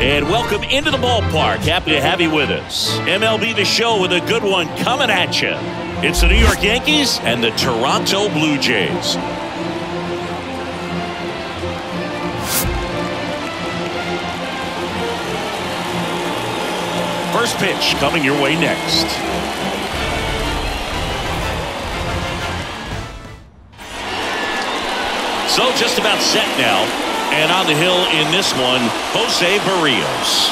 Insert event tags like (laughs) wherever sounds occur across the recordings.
And welcome into the ballpark. Happy to have you with us. MLB The Show with a good one coming at you. It's the New York Yankees and the Toronto Blue Jays. First pitch coming your way next. So just about set now. And on the hill in this one, Jose Berrios.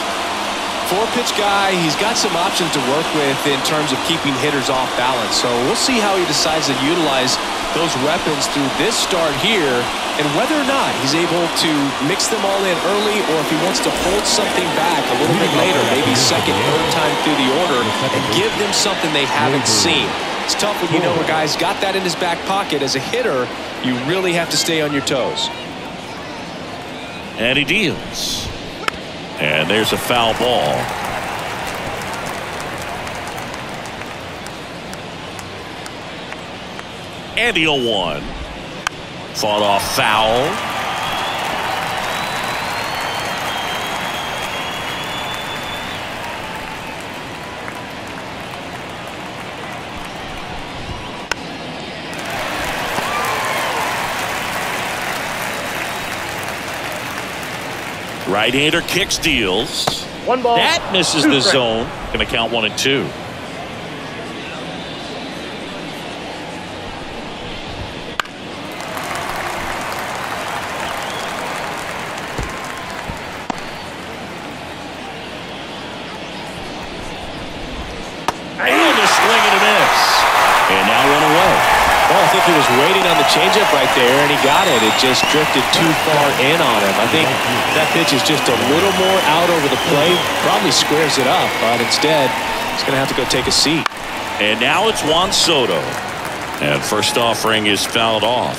Four-pitch guy, he's got some options to work with in terms of keeping hitters off balance. So we'll see how he decides to utilize those weapons through this start here and whether or not he's able to mix them all in early or if he wants to hold something back a little bit later, maybe second, third time through the order and give them something they haven't seen. It's tough when you know a guy's got that in his back pocket. As a hitter, you really have to stay on your toes. And he deals. And there's a foul ball. And the 0-1. Fought off foul. Right-hander kicks deals. One ball. That misses the zone. Going to count one and two. And a swing and a miss. And now one away. Well, I think he was waiting on the changeup right there, and he got it. Just drifted too far in on him. I think that pitch is just a little more out over the plate. Probably squares it up, but instead, he's going to have to go take a seat. And now it's Juan Soto. And first offering is fouled off.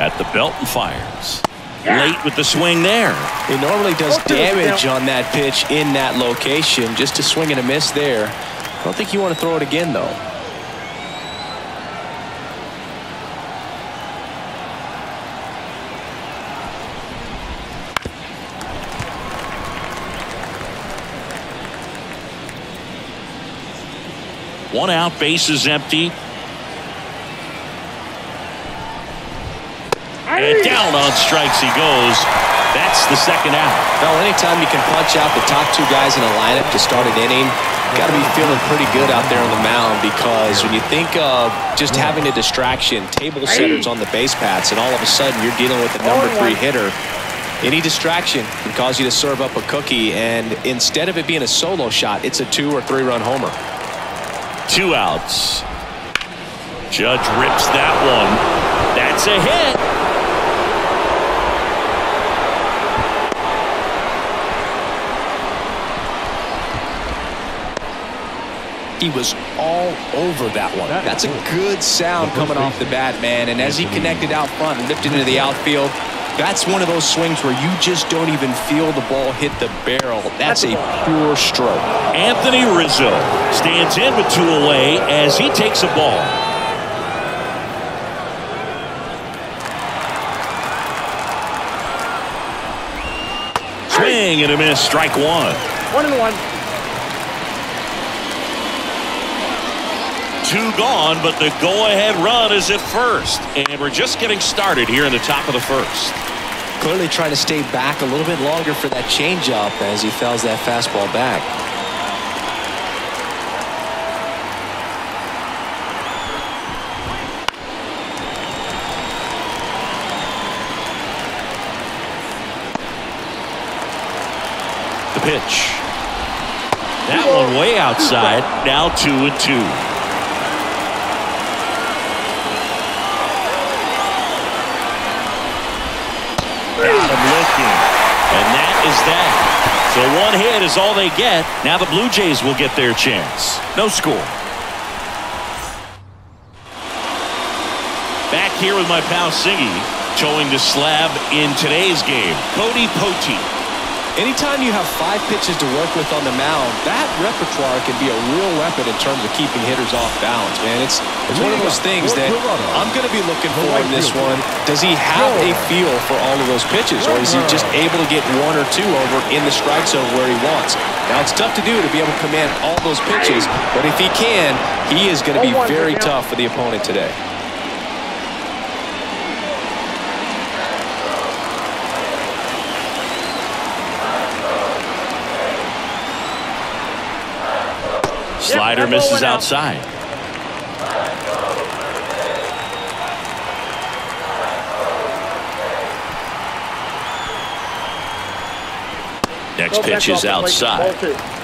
At the belt and fires. Late with the swing there. He normally does damage on that pitch in that location. Just to swing and a miss there. I don't think you want to throw it again, though. One out, base is empty. And down on strikes he goes. That's the second out. Well, anytime you can punch out the top two guys in a lineup to start an inning, got to be feeling pretty good out there on the mound because when you think of just having a distraction, table setters on the base paths, and all of a sudden you're dealing with a number three hitter, any distraction can cause you to serve up a cookie, and instead of it being a solo shot, it's a two or three run homer. Two outs. Judge rips that one. That's a hit. He was all over that one. That's a good sound coming off the bat, man. And as he connected out front and lifted into the outfield, that's one of those swings where you just don't even feel the ball hit the barrel. That's a pure stroke. Anthony Rizzo stands in with two away as he takes a ball. Swing and a miss, strike one. One and one. Two gone, but the go-ahead run is at first. And we're just getting started here in the top of the first. Clearly trying to stay back a little bit longer for that changeup as he fouls that fastball back. The pitch. That one way outside. Now two and two. Got him looking. And that is that. So one hit is all they get. Now the Blue Jays will get their chance. No score. Back here with my pal Singy, toeing the slab in today's game. Cody Poteet. Anytime you have five pitches to work with on the mound, that repertoire can be a real weapon in terms of keeping hitters off balance, man. It's, it's one of those things that I'm going to be looking for in this one. Does he have a feel for all of those pitches, or is he just able to get one or two over in the strike zone where he wants? Now, it's tough to do to be able to command all those pitches, but if he can, he is going to be very tough for the opponent today. Slider misses outside. Next pitch is outside.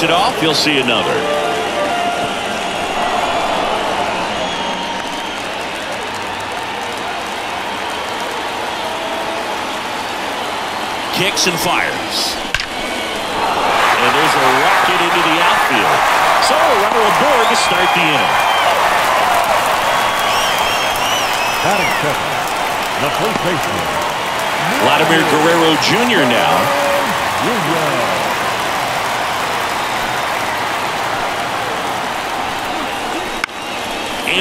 Fights it off. You'll see another. Kicks and fires. And there's a rocket into the outfield. So a runner aboard to start the inning. Batting second, the first baseman. Vladimir Guerrero Jr. now.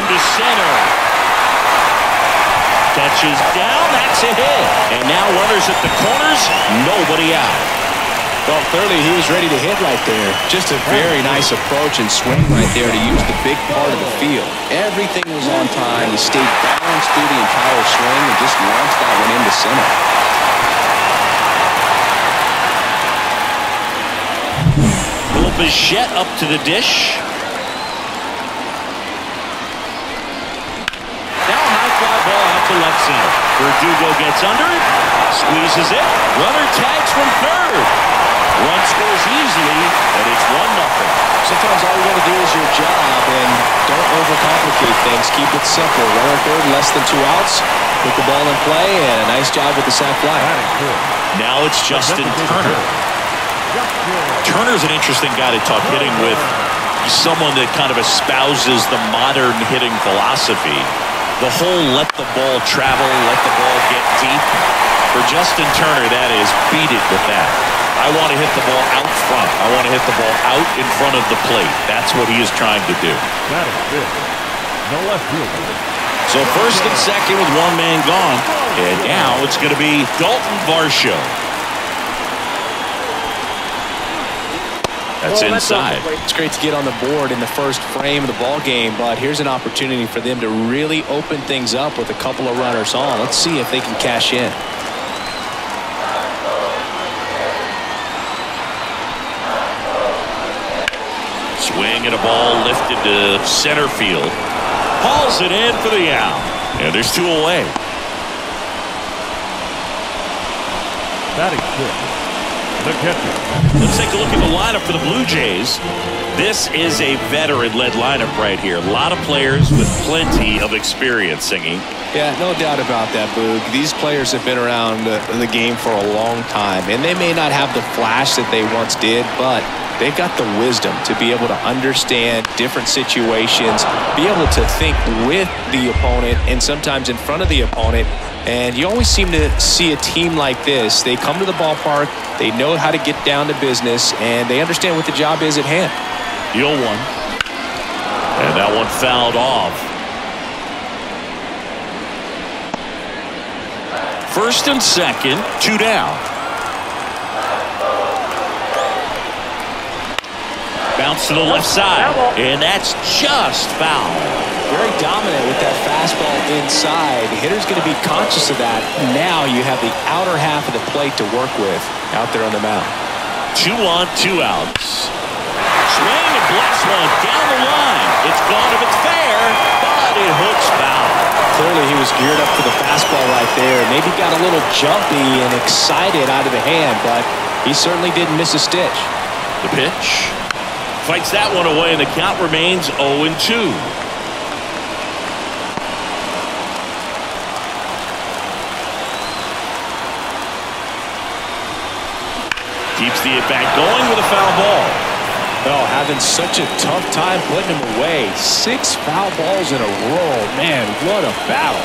Into center. Touches down, that's a hit. And now runners at the corners, nobody out. Well, clearly he was ready to hit right there. Just a very nice approach and swing right there to use the big part of the field. Everything was on time. He stayed balanced through the entire swing and just launched that one into center. Bichette up to the dish. to left center. Verdugo gets under it, squeezes it. Runner tags from third. Run scores easily, and it's 1-0. Sometimes all you got to do is your job, and don't overcomplicate things. Keep it simple. Runner third, less than two outs. Put the ball in play, and a nice job with the sac fly. Now it's Justin Turner. Turner's an interesting guy to talk hitting with. He's someone that kind of espouses the modern hitting philosophy the whole let the ball travel, let the ball get deep. For Justin Turner, that is beat it with that. I want to hit the ball out front. I want to hit the ball out in front of the plate. That's what he is trying to do. That is good. No left fielder. So first and second with one man gone. And now it's going to be Dalton Varsho. That's well, inside. It's great to get on the board in the first frame of the ball game, but here's an opportunity for them to really open things up with a couple of runners on. Let's see if they can cash in. Swing and a ball lifted to center field. Hauls it in for the out. And there's two away. Batting fifth the catcher. Let's take a look at the lineup for the Blue Jays. This is a veteran-led lineup right here. A lot of players with plenty of experience singing. Yeah, no doubt about that, Boog. These players have been around uh, the game for a long time, and they may not have the flash that they once did, but they've got the wisdom to be able to understand different situations, be able to think with the opponent and sometimes in front of the opponent and you always seem to see a team like this. They come to the ballpark, they know how to get down to business, and they understand what the job is at hand. Deal one. And that one fouled off. First and second, two down. Bounce to the left side, and that's just foul. Very dominant with that fastball inside. The hitter's going to be conscious of that. Now you have the outer half of the plate to work with out there on the mound. Two on, two outs. Swing and blast one down the line. It's gone if it's fair, but it hooks foul. Clearly he was geared up for the fastball right there. Maybe got a little jumpy and excited out of the hand, but he certainly didn't miss a stitch. The pitch. Fights that one away, and the count remains 0-2. Keeps the at-bat going with a foul ball. Oh, having such a tough time putting him away. Six foul balls in a row. Man, what a battle.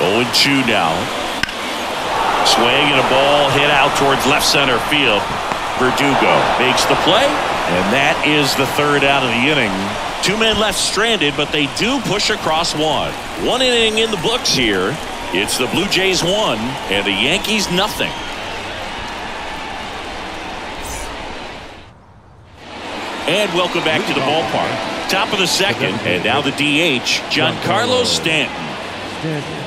0-2 now. Swing and a ball hit out towards left center field. Verdugo makes the play, and that is the third out of the inning. Two men left stranded, but they do push across one. One inning in the books here. It's the Blue Jays one, and the Yankees nothing. And welcome back to the ballpark. Top of the second, and now the DH, Giancarlo Stanton. Stanton.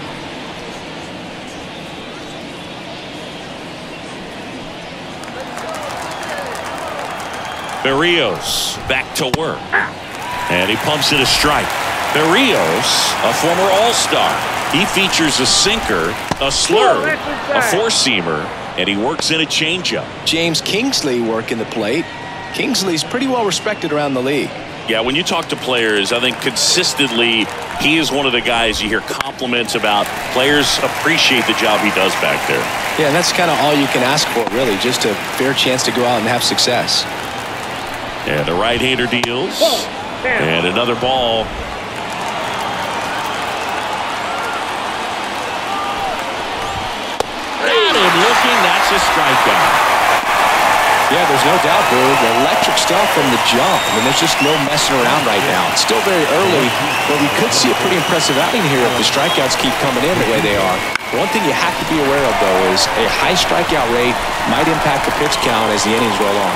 Berrios back to work. And he pumps it a strike. Berrios, a former All-Star. He features a sinker, a slur, a four-seamer, and he works in a changeup. James Kingsley working the plate. Kingsley's pretty well respected around the league. Yeah, when you talk to players, I think consistently he is one of the guys you hear compliments about. Players appreciate the job he does back there. Yeah, and that's kind of all you can ask for, really, just a fair chance to go out and have success. And the right-hander deals. And another ball. Got him looking. That's a strikeout. Yeah, there's no doubt, Boog. Electric stuff from the jump. I mean, there's just no messing around right now. It's still very early, but we could see a pretty impressive outing here if the strikeouts keep coming in the way they are. One thing you have to be aware of, though, is a high strikeout rate might impact the pitch count as the innings roll on.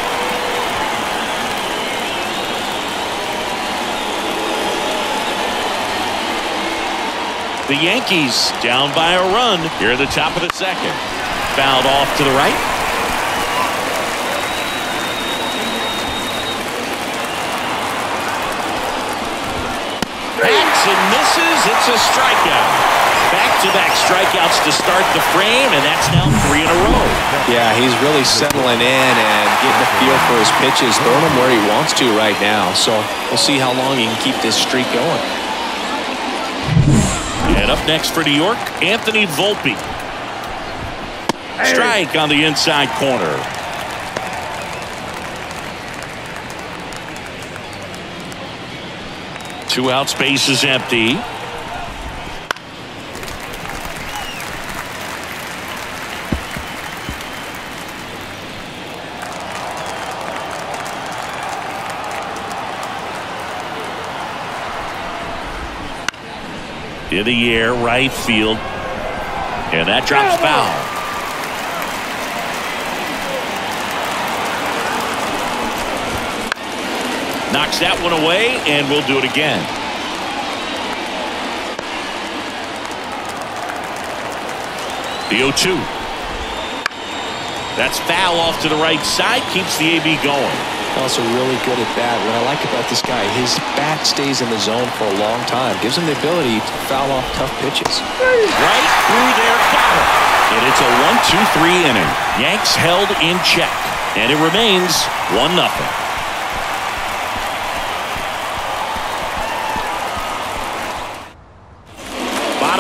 The Yankees down by a run here at the top of the second. Fouled off to the right. Backs and misses. It's a strikeout. Back-to-back strikeouts to start the frame, and that's now three in a row. Yeah, he's really settling in and getting a feel for his pitches, throwing them where he wants to right now. So we'll see how long he can keep this streak going. And up next for New York, Anthony Volpe. Strike on the inside corner. Two out, space is empty. In the air, right field. And that drops foul. Knocks that one away, and we'll do it again. The 0-2. That's foul off to the right side, keeps the AB going. Also really good at bat. What I like about this guy, his bat stays in the zone for a long time. Gives him the ability to foul off tough pitches. Right through there, got it. And it's a 1-2-3 inning. Yanks held in check. And it remains 1-0.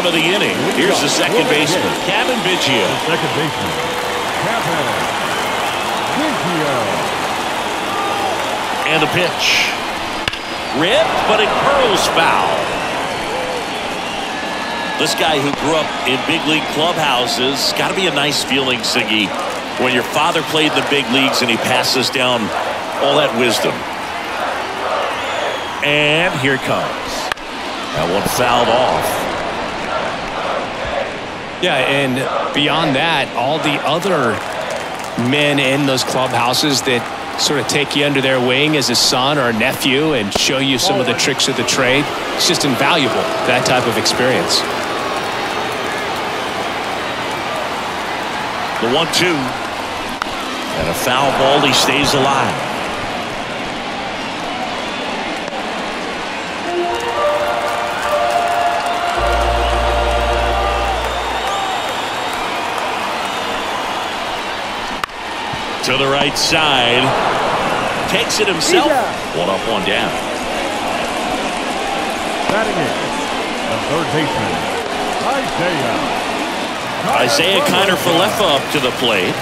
Of the inning. Here's the second baseman, Cavan Biggio. Second baseman. Cavan. Biggio. And the pitch. Ripped, but it curls foul. This guy who grew up in big league clubhouses, got to be a nice feeling, Siggy, when your father played in the big leagues and he passes down all that wisdom. And here comes. That one fouled off. Yeah, and beyond that, all the other men in those clubhouses that sort of take you under their wing as a son or a nephew and show you some of the tricks of the trade. It's just invaluable, that type of experience. The one-two. And a foul ball. He stays alive. To the right side. Takes it himself. One up, one down. Batting in. The third baseman. Isaiah. Isaiah Kiner-Falefa up to the plate.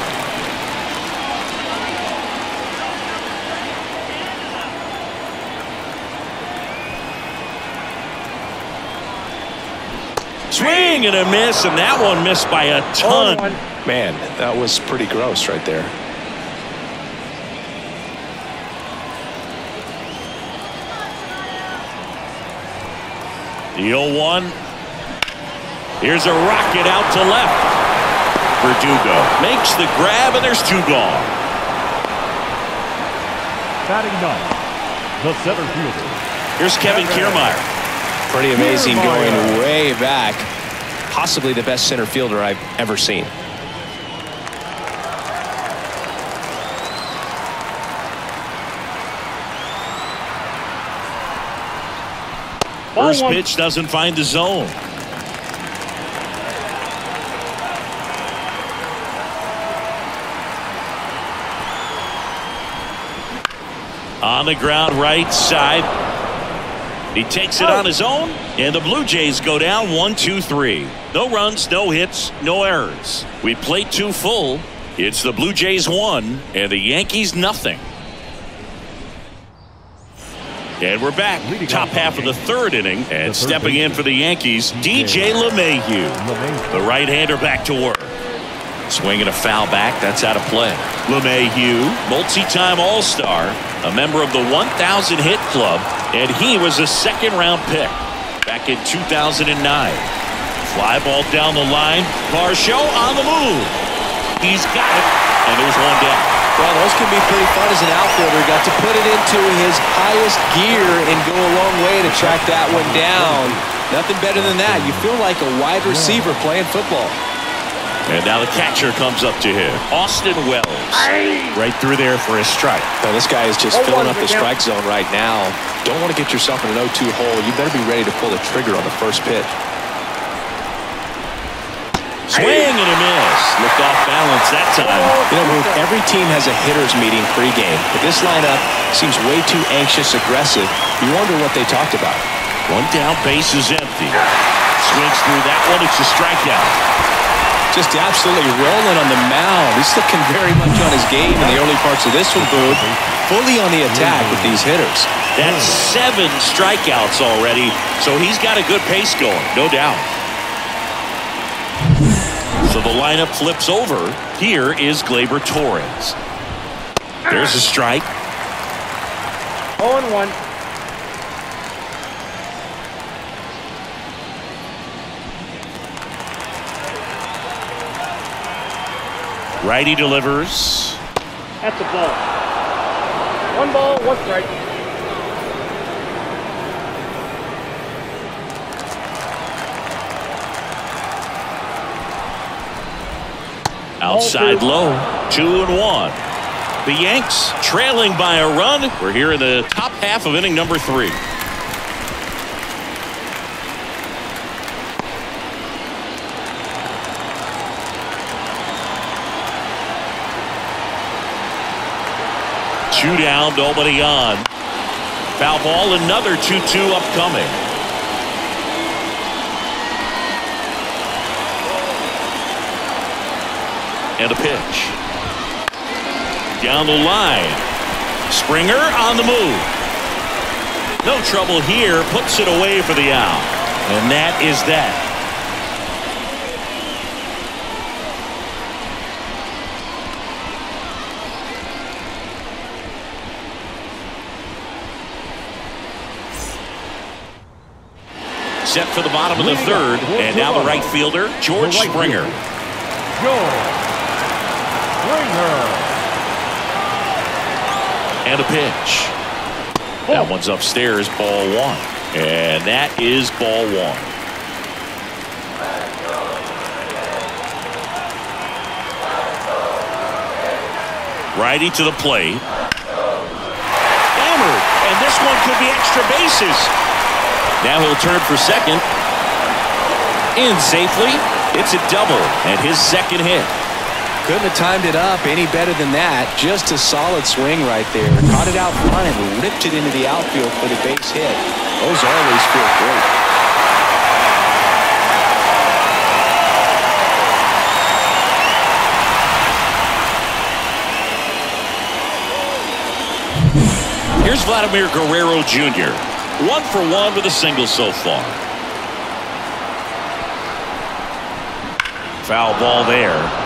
Swing and a miss, and that one missed by a ton. Man, that was pretty gross right there. The 0-1. Here's a rocket out to left. Verdugo makes the grab, and there's two gone. Batting ninth, the center fielder. Here's Kevin Kiermaier. Pretty amazing going way back. Possibly the best center fielder I've ever seen. First pitch doesn't find the zone. On the ground right side. He takes it oh. on his own, and the Blue Jays go down one, two, three. No runs, no hits, no errors. We played two full. It's the Blue Jays one, and the Yankees nothing. And we're back. Top half of the third inning. And stepping in for the Yankees, DJ LeMahieu. The right-hander back to work. Swinging a foul back. That's out of play. LeMahieu, multi-time All-Star, a member of the 1,000 hit club, and he was a second-round pick back in 2009. Fly ball down the line. Varsho on the move. He's got it, and there's one down. Well, those can be pretty fun as an outfielder. Got to put it into his highest gear and go a long way to track that one down. Nothing better than that. You feel like a wide receiver playing football. And now the catcher comes up to him. Austin Wells. Right through there for a strike. Now this guy is just filling up the strike zone right now. Don't want to get yourself in an 0-2 hole. You better be ready to pull the trigger on the first pitch. Swing and a miss. Looked off balance that time. You know, every team has a hitter's meeting pregame, but this lineup seems way too anxious, aggressive. You wonder what they talked about. One down, base is empty. Swings through that one. It's a strikeout. Just absolutely rolling on the mound. He's looking very much on his game in the early parts of this one, Boog. Fully on the attack with these hitters. That's seven strikeouts already, so he's got a good pace going, no doubt. So the lineup flips over. Here is Gleyber Torres. There's a strike. 0 1. Righty delivers. That's a ball. One ball, one strike. Outside low, two and one. The Yanks trailing by a run. We're here in the top half of inning number three. Two down, nobody on. Foul ball, another 2-2 upcoming. And a pitch. Down the line. Springer on the move. No trouble here. Puts it away for the out. And that is that. Set for the bottom of the third. And now the right fielder, George Springer. George Springer. And a pitch. That oh. one's upstairs, ball one. And that is ball one. Righty to the plate. Hammered. And this one could be extra bases. Now he'll turn for second. In safely. It's a double and his second hit. Couldn't have timed it up any better than that. Just a solid swing right there. Caught it out front and ripped it into the outfield for the base hit. Those always feel great. Here's Vladimir Guerrero Jr. One for one with a single so far. Foul ball there.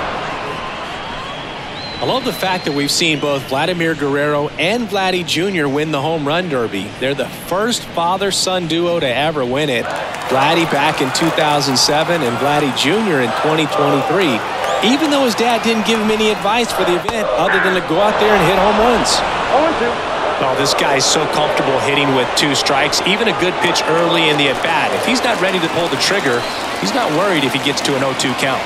I love the fact that we've seen both Vladimir Guerrero and Vladdy Jr. win the home run derby. They're the first father-son duo to ever win it. Vladdy back in 2007 and Vladdy Jr. in 2023. Even though his dad didn't give him any advice for the event other than to go out there and hit home runs. 0 2. Well, this guy's so comfortable hitting with two strikes, even a good pitch early in the at-bat. If he's not ready to pull the trigger, he's not worried if he gets to an 0-2 count.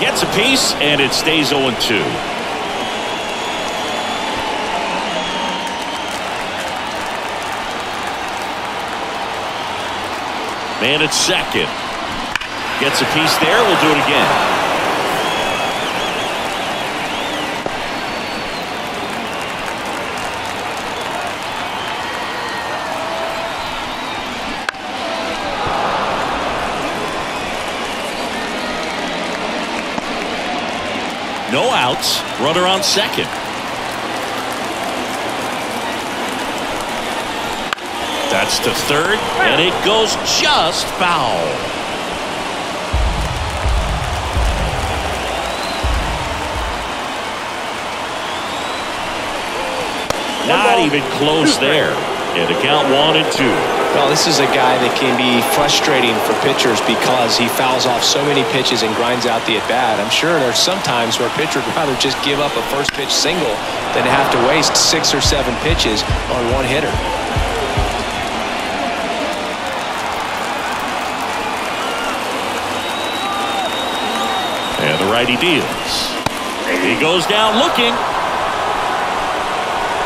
Gets a piece, and it stays 0-2. Man at second. Gets a piece there. We'll do it again. No outs. Runner on second. That's to third, and it goes just foul. Not even close (laughs) there. And the count one and two. Well, this is a guy that can be frustrating for pitchers because he fouls off so many pitches and grinds out the at-bat. I'm sure there's some times where a pitcher would rather just give up a first pitch single than have to waste six or seven pitches on one hitter. And the righty deals. He goes down looking.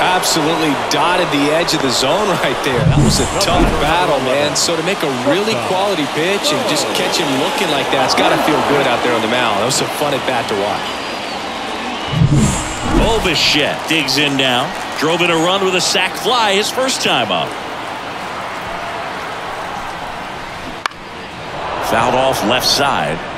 Absolutely dotted the edge of the zone (laughs) right there. That was a tough battle, man. So to make a really quality pitch and just catch him looking like that, it's got to feel good out there on the mound. That was a fun at bat to watch. Oh, digs in now. Drove in a run with a sac fly his first time up. Fouled off left side.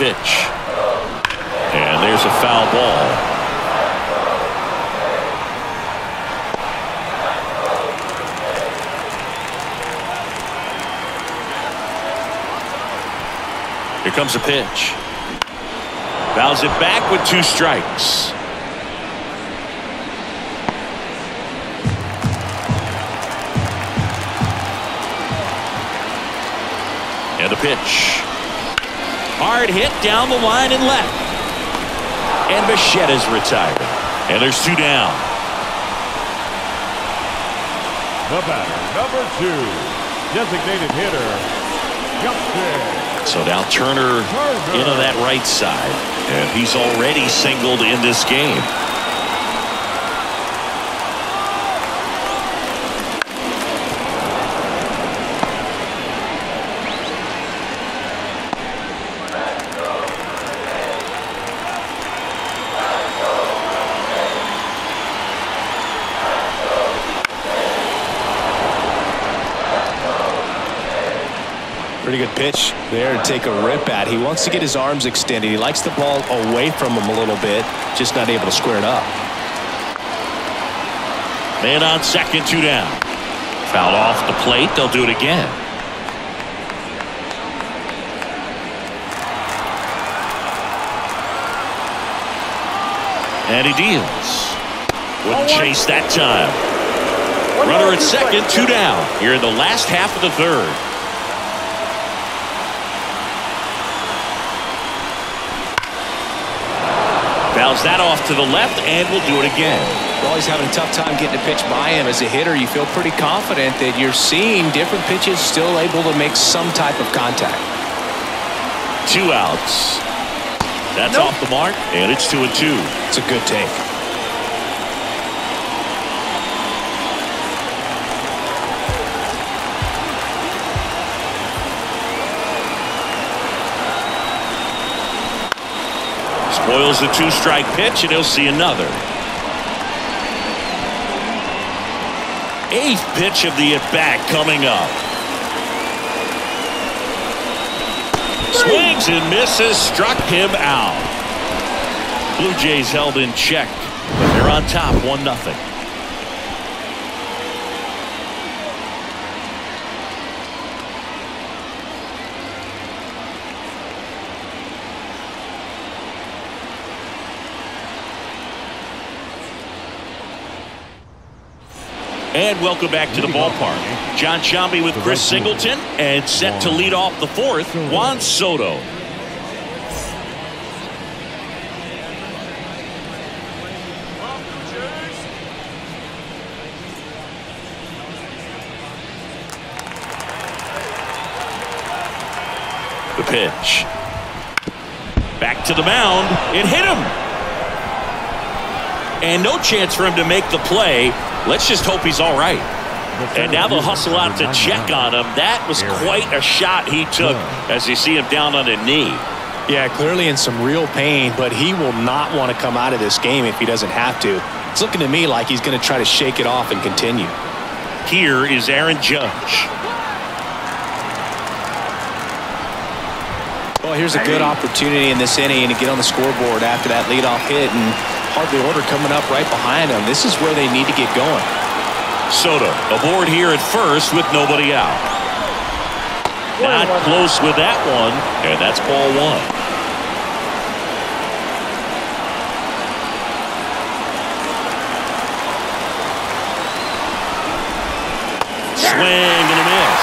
Pitch. And there's a foul ball. Here comes a pitch. Fouls it back with two strikes. And the pitch. Hard hit down the line and left. And Bichette is retired. And there's two down. The batter, number two, designated hitter, Justin. So now Turner into that right side. And he's already singled in this game. Pretty good pitch there to take a rip at. He wants to get his arms extended. He likes the ball away from him a little bit, just not able to square it up. Man on second, two down. Foul off the plate. They'll do it again. And he deals. Wouldn't chase that time. Runner at second, two down. You're in the last half of the third. Fouls that off to the left, and we'll do it again. Well, he's having a tough time getting a pitch by him. As a hitter, you feel pretty confident that you're seeing different pitches still able to make some type of contact. Two outs. That's off the mark, and it's two and two. It's a good take. Spoils a two-strike pitch, and he'll see another. Eighth pitch of the at-bat coming up. Swings and misses, struck him out. Blue Jays held in check, but they're on top, 1 And welcome back to the ballpark. John Sciambi with Chris Singleton and set to lead off the fourth, Juan Soto. The pitch. Back to the mound. It hit him. And no chance for him to make the play. Let's just hope he's all right. And now they'll hustle out to check on him. That was quite a shot he took as you see him down on a knee. Yeah, clearly in some real pain, but he will not want to come out of this game if he doesn't have to. It's looking to me like he's going to try to shake it off and continue. Here is Aaron Judge. Well, here's a good opportunity in this inning to get on the scoreboard after that leadoff hit and hardly order coming up right behind them. This is where they need to get going. Soto aboard here at first with nobody out. Not close with that one, and that's ball one. Swing and a miss.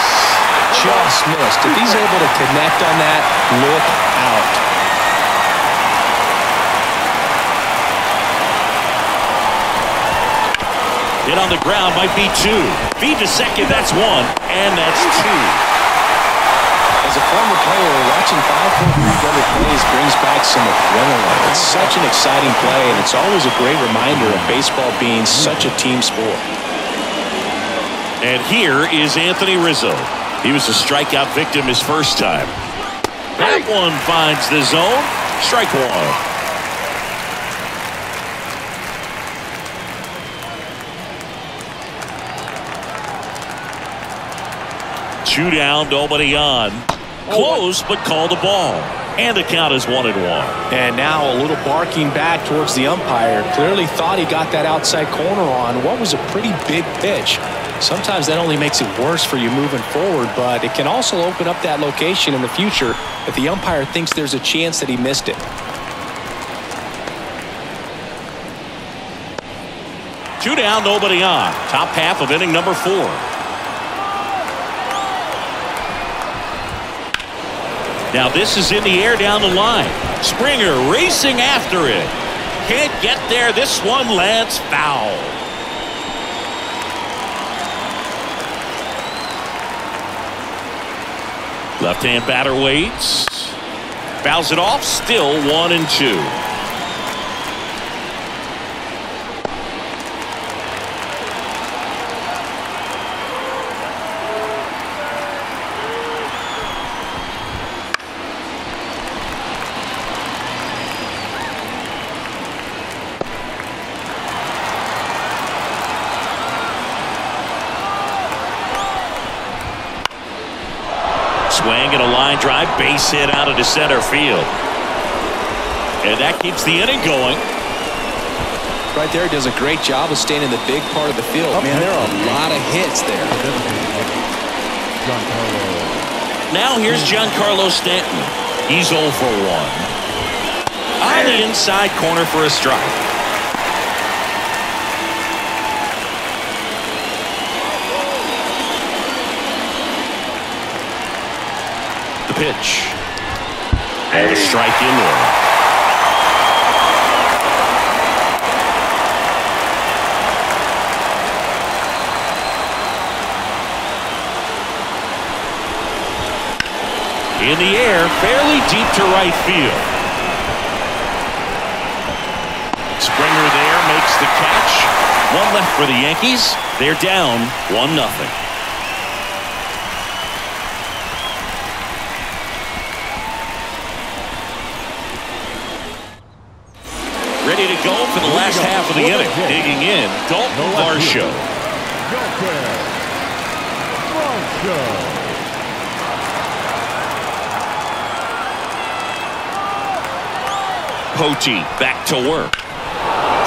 Just missed. If he's able to connect on that, look out. Hit on the ground might be two. Feed to second, that's one, and that's two. As a former player, watching 5.3 double plays brings back some adrenaline. It's such an exciting play, and it's always a great reminder of baseball being such a team sport. And here is Anthony Rizzo. He was a strikeout victim his first time. That one finds the zone. Strike one. Two down, nobody on. Close, but called a ball. And the count is one and one. And now a little barking back towards the umpire. Clearly thought he got that outside corner on what was a pretty big pitch. Sometimes that only makes it worse for you moving forward, but it can also open up that location in the future if the umpire thinks there's a chance that he missed it. Two down, nobody on. Top half of inning number four. Now this is in the air down the line. Springer racing after it. Can't get there. This one lands foul. Left-hand batter waits. Fouls it off. Still one and two. Swing and a line drive, base hit out into center field. And that keeps the inning going. Right there, does a great job of staying in the big part of the field. Oh, Man, there are a lot of hits there. Now here's Giancarlo Stanton. He's 0 for 1. On the inside corner for a strike. Pitch. And a strike in there. In the air, fairly deep to right field. Springer there makes the catch. One left for the Yankees. They're down 1 nothing. The last half of the inning. Digging in, Dalton Varsho. Poteet back to work.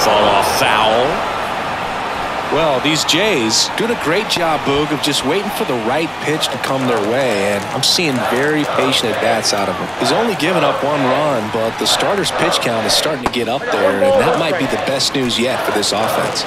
Fall off foul. Well, these Jays doing a great job, Boog, of just waiting for the right pitch to come their way, and I'm seeing very patient at-bats out of him. He's only given up one run, but the starter's pitch count is starting to get up there, and that might be the best news yet for this offense.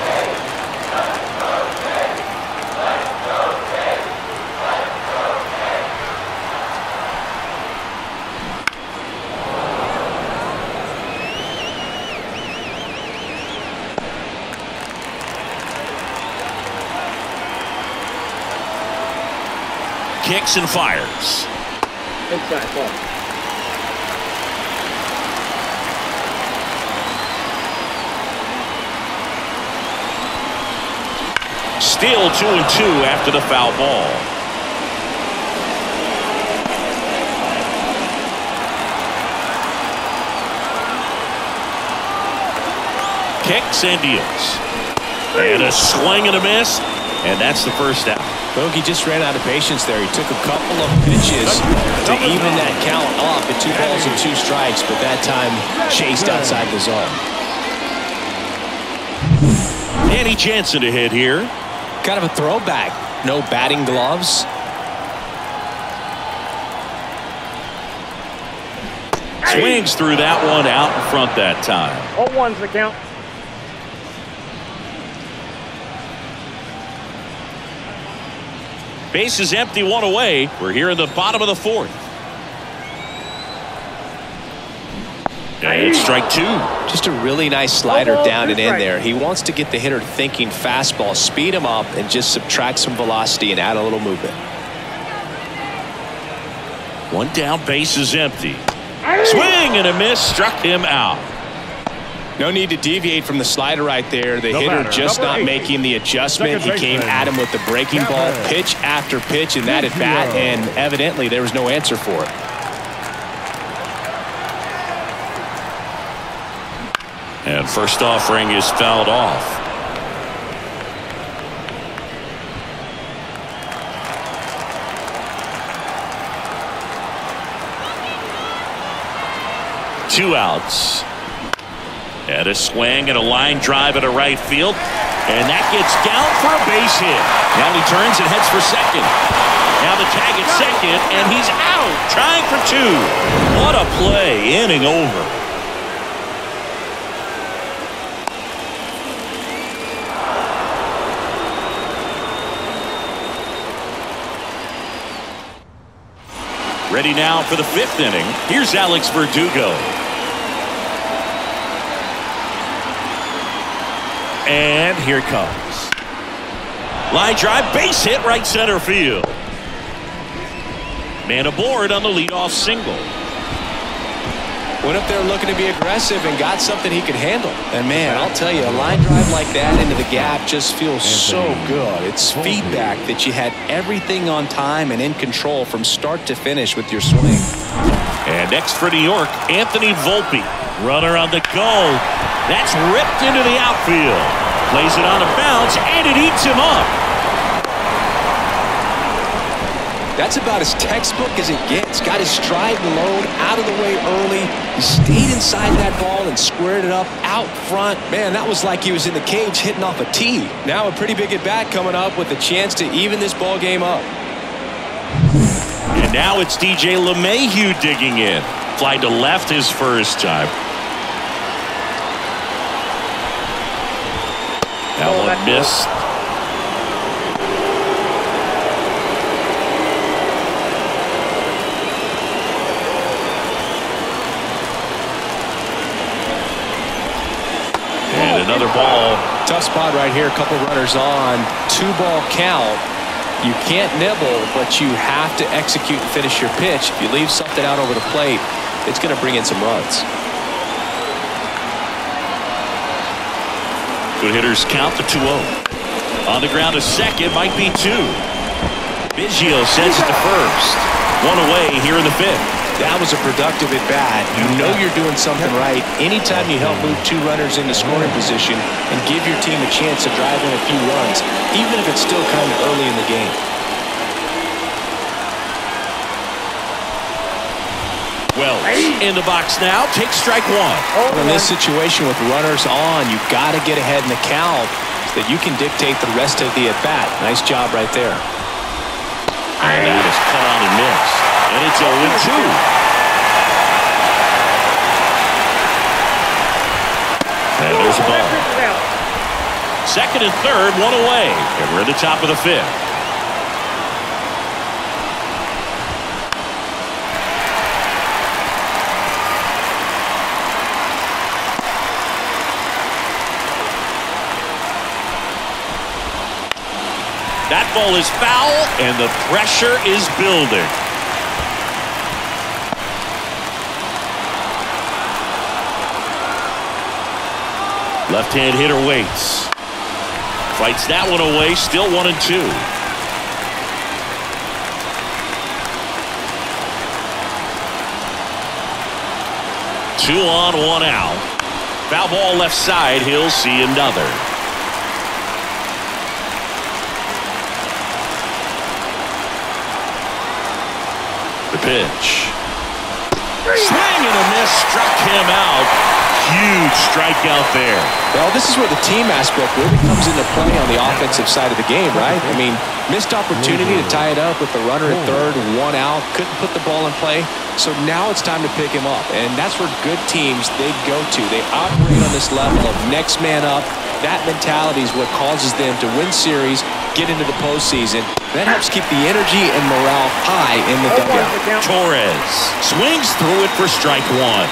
Kicks and fires. Inside ball. Still two and two after the foul ball. Kicks and deals. And a swing and a miss. And that's the first out. Bogey just ran out of patience there. He took a couple of pitches to even that count off at two balls and two strikes, but that time chased outside the zone. Danny Jansen to hit here. Kind of a throwback. No batting gloves. Swings through that one out in front that time. All one's the count. Base is empty, one away. We're here in the bottom of the fourth. And strike two. Just a really nice slider ball, down and in strikes. there. He wants to get the hitter thinking fastball, speed him up, and just subtract some velocity and add a little movement. One down, base is empty. Swing and a miss, struck him out. No need to deviate from the slider right there. The, The hitter batter, just number not eight. making the adjustment. Second He came at him with the breaking ball, Capper. pitch after pitch, and that at bat, and evidently there was no answer for it. And first offering is fouled off. Two outs. And a swing and a line drive at a right field. And that gets down for a base hit. Now he turns and heads for second. Now the tag at second, and he's out, trying for two. What a play, inning over. Ready now for the fifth inning. Here's Alex Verdugo. And here it comes. Line drive, base hit, right center field. Man aboard on the leadoff single. Went up there looking to be aggressive and got something he could handle. And man, I'll tell you, a line drive like that into the gap just feels so good. It's feedback that you had everything on time and in control from start to finish with your swing. And next for New York, Anthony Volpe. Runner on the go. That's ripped into the outfield. Plays it on a bounce, and it eats him up. That's about as textbook as it gets. Got his stride and load out of the way early. He stayed inside that ball and squared it up out front. Man, that was like he was in the cage hitting off a tee. Now a pretty big at bat coming up with a chance to even this ball game up. And now it's DJ LeMahieu digging in. Fly to left his first time. That Oh, one that's missed. And another ball. Tough spot right here. A couple runners on. Two ball count. You can't nibble, but you have to execute and finish your pitch. If you leave something out over the plate, it's going to bring in some runs. Hitters count the 2-0. On the ground, a second might be two. Biggio sends it to first. One away here in the fifth. That was a productive at bat. You know you're doing something right anytime you help move two runners into scoring position and give your team a chance to drive in a few runs, even if it's still kind of early in the game. Wells in the box now. Take strike one. Oh, in this situation with runners on, you've got to get ahead in the count so that you can dictate the rest of the at-bat. Nice job right there. And that is cut on and missed. And it's 0-2. And there's a ball. Second and third, one away. And we're at the top of the fifth. That ball is foul, and the pressure is building. Left-hand hitter waits. Fights that one away, still one and two. Two on, one out. Foul ball left side, he'll see another. Pitch. Swing and a miss struck him out. Huge strikeout there. Well, this is where the team aspect really comes into play on the offensive side of the game, right? I mean, missed opportunity to tie it up with the runner at third, one out, couldn't put the ball in play. So now it's time to pick him up, and that's where good teams, they go to. They operate on this level of next man up. That mentality is what causes them to win series, get into the postseason. That helps keep the energy and morale high in the dugout. Torres swings through it for strike one.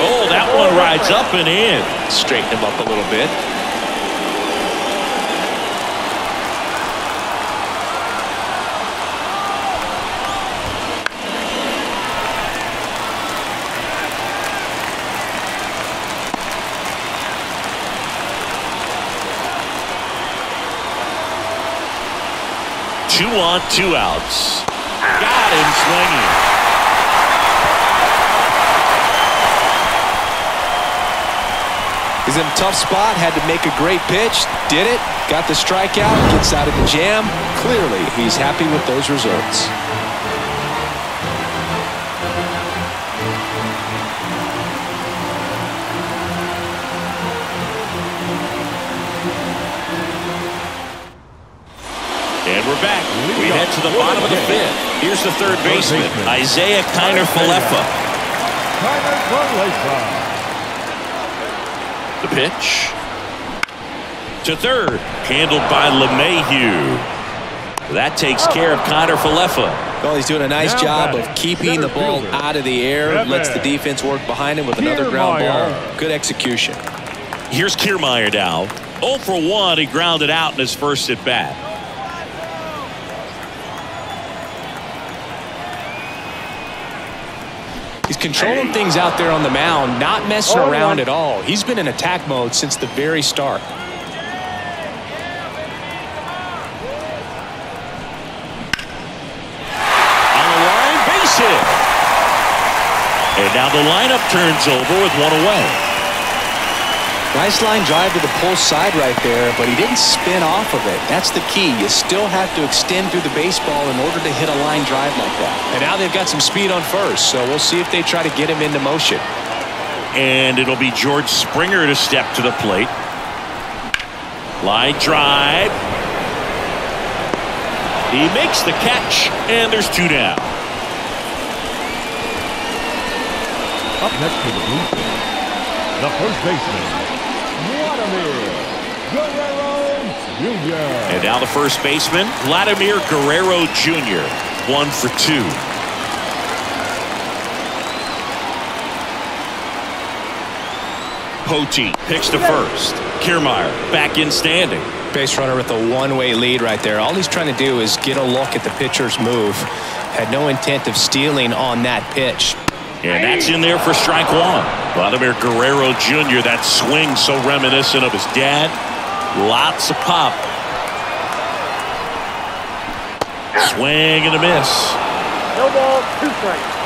Oh, that one rides up and in. Straighten him up a little bit. Two on, two outs. Got him swinging. He's in a tough spot, had to make a great pitch, did it, got the strikeout, gets out of the jam. Clearly, he's happy with those results. We to the bottom of the fifth. Here's the third baseman, Isaiah Kiner Falefa. The pitch. To third. Handled by LeMahieu. That takes care of Kiner Falefa. Well, he's doing a nice Now job of keeping the ball fielder, out of the air, Kevin. lets the defense work behind him with another ground ball. Good execution. Here's Kiermaier now. 0 for 1. He grounded out in his first at bat. He's controlling things out there on the mound, not messing Oh, around at all. He's been in attack mode since the very start. On the line, base hit. And now the lineup turns over with one away. Nice line drive to the pull side right there, but he didn't spin off of it. That's the key. You still have to extend through the baseball in order to hit a line drive like that. And now they've got some speed on first, so we'll see if they try to get him into motion. And it'll be George Springer to step to the plate. Line drive. He makes the catch, and there's two down. Up next to the blue team, the first baseman, Vladimir Guerrero Jr. And now the first baseman, Vladimir Guerrero Jr. One for two. Poteet picks to first. Kiermaier back in standing. Base runner with a one-way lead right there. All he's trying to do is get a look at the pitcher's move. Had no intent of stealing on that pitch. And that's in there for strike one. Vladimir Guerrero Jr. That swing so reminiscent of his dad. Lots of pop. Swing and a miss. No ball, two strikes.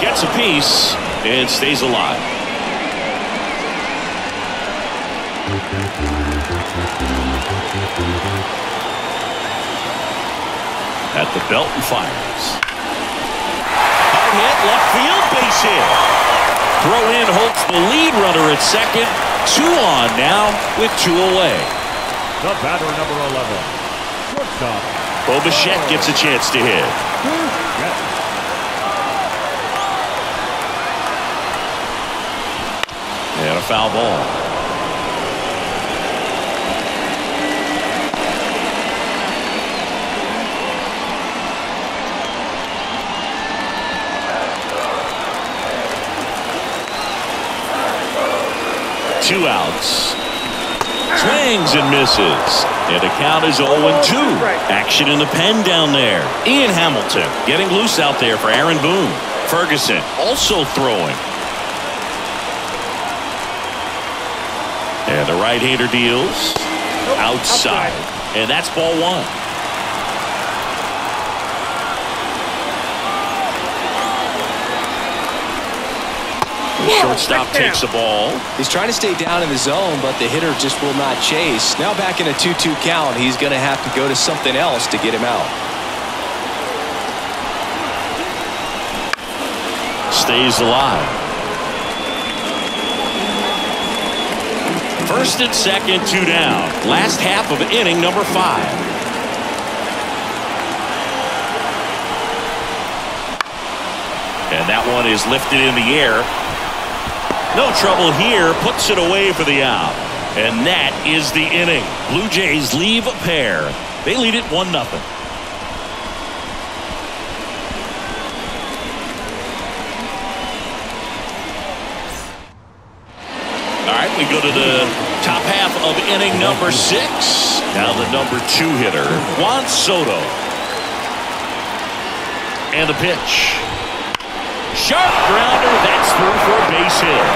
Gets a piece and stays alive. At the belt and fires. Hard hit, left field, base hit. Throw in holds the lead runner at second. Two on now with two away. The batter number 11. Shortstop. Bo Bichette gets a chance to hit. And a foul ball. Two outs. Swings and misses. And the count is 0-2. Action in the pen down there. Ian Hamilton getting loose out there for Aaron Boone. Ferguson also throwing. And the right-hander deals outside. And that's ball one. Shortstop (laughs) takes the ball. He's trying to stay down in the zone, but the hitter just will not chase. Now back in a 2-2 count, he's going to have to go to something else to get him out. Stays alive. First and second, two down. Last half of inning number five. And that one is lifted in the air. No trouble here. Puts it away for the out. And that is the inning. Blue Jays leave a pair. They lead it 1 nothing. All right, we go to the top half of inning number six. Now the number two hitter, Juan Soto. And the pitch. Sharp grounder. That's through for a base hit.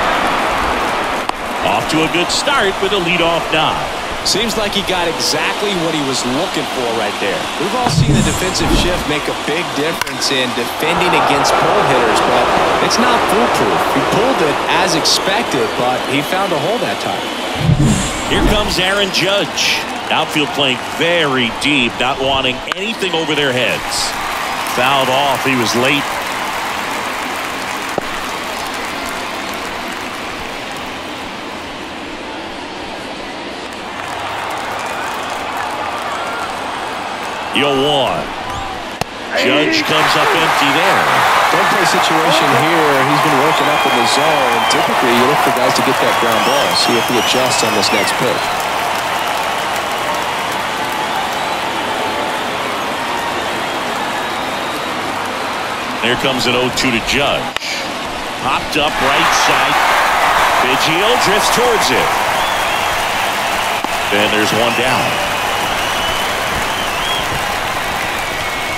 Off to a good start with a leadoff nod. Seems like he got exactly what he was looking for right there. We've all seen the defensive shift make a big difference in defending against pull hitters, but it's not foolproof. He pulled it as expected, but he found a hole that time. Here comes Aaron Judge. Outfield playing very deep, not wanting anything over their heads. Fouled off. He was late. Yo one. Judge comes up empty there. Don't play situation here. He's been working up in the zone. Typically, you look for guys to get that ground ball. See if he adjusts on this next pitch. There comes an 0-2 to Judge. Popped up right side. Biggio drifts towards it. And there's one down.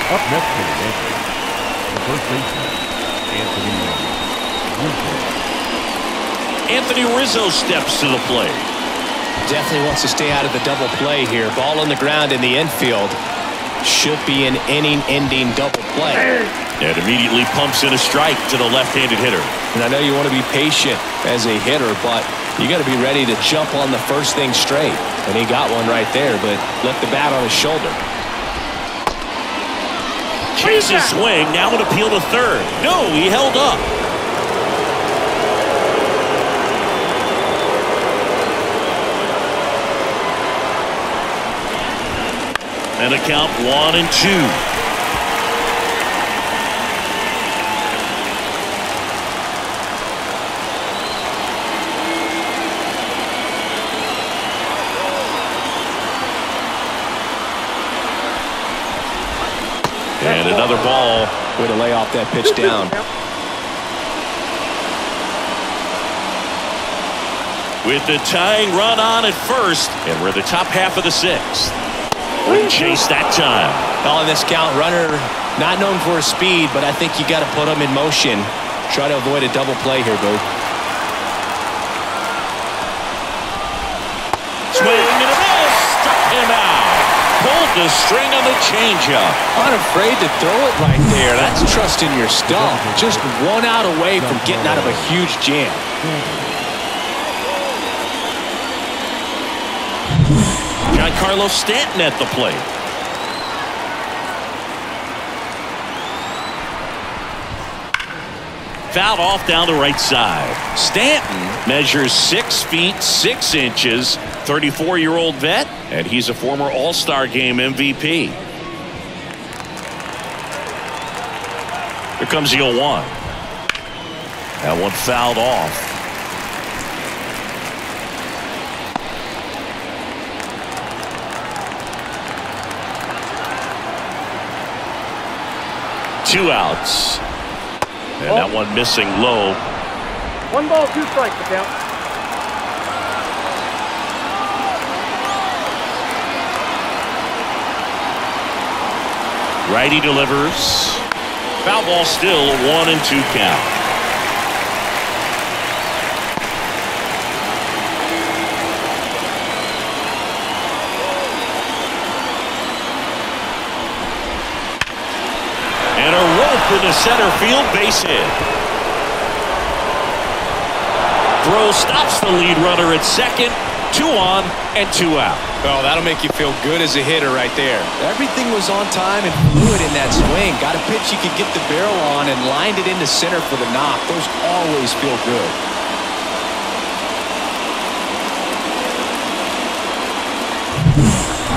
Up next for the Yankees. The first baseman, Anthony Rizzo. Anthony Rizzo steps to the plate. Definitely wants to stay out of the double play here. Ball on the ground in the infield. Should be an inning-ending double play. And immediately pumps in a strike to the left-handed hitter. And I know you want to be patient as a hitter, but you got to be ready to jump on the first thing straight. And he got one right there, but left the bat on his shoulder. Chases swing. Now an appeal to third. No, he held up. And a count one and two. And another ball. Way to lay off that pitch (laughs) down. With the tying run on at first, and we're the top half of the sixth. Wouldn't chase that time. Calling this count runner, not known for his speed, but I think you got to put him in motion. Try to avoid a double play here, Boo. Swing and a miss. Struck him out. The string on the changeup. Unafraid to throw it right there. That's trusting your stuff. Just one out away from getting out of a huge jam. Giancarlo Stanton at the plate. Fouled off down the right side. Stanton measures six feet six inches, 34-year-old vet, and he's a former All-Star Game MVP. Here comes the 0-1. That one fouled off. Two outs. And that one missing low. One ball, two strikes, the count. Righty delivers. Foul ball still one and two count. And in the center field base hit. Throw stops the lead runner at second. Two on and two out. Oh, that'll make you feel good as a hitter right there. Everything was on time and fluid in that swing. Got a pitch you could get the barrel on and lined it into center for the knock. Those always feel good.